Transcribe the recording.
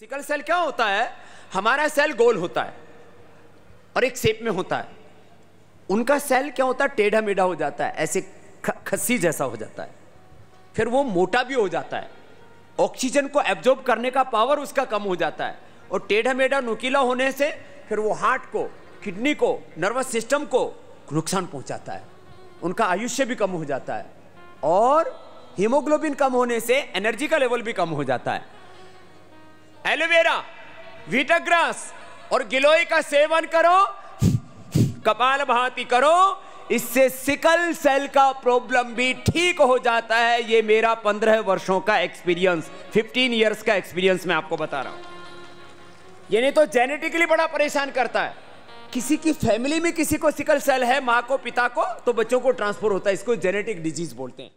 Sickle cell क्या होता है? हमारा सेल गोल होता है और एक शेप में होता है। उनका सेल क्या होता है? टेढ़ा मेढ़ा हो जाता है, ऐसे खस्सी जैसा हो जाता है। फिर वो मोटा भी हो जाता है। ऑक्सीजन को एब्जॉर्ब करने का पावर उसका कम हो जाता है। और टेढ़ा मेढ़ा नुकीला होने से फिर वो हार्ट को किडनी को नर्वस सिस्टम को नुकसान पहुंचाता है। उनका आयुष्य भी कम हो जाता है। और हीमोग्लोबिन कम होने से एनर्जी का लेवल भी कम हो जाता है। एलोवेरा, वीटाग्रास और गिलोय का सेवन करो, कपाल भाती करो, इससे सिकल सेल का प्रॉब्लम भी ठीक हो जाता है। ये मेरा पंद्रह वर्षों का एक्सपीरियंस फिफ्टीन इयर्स का एक्सपीरियंस मैं आपको बता रहा हूँ। ये नहीं तो जेनेटिकली बड़ा परेशान करता है। किसी की फैमिली में किसी को सिकल सेल है, माँ को, पिता को तो बच्चों को ट्रांसफ़र होता है। इसको जेनेटिक डिज़ीज़ बोलते हैं।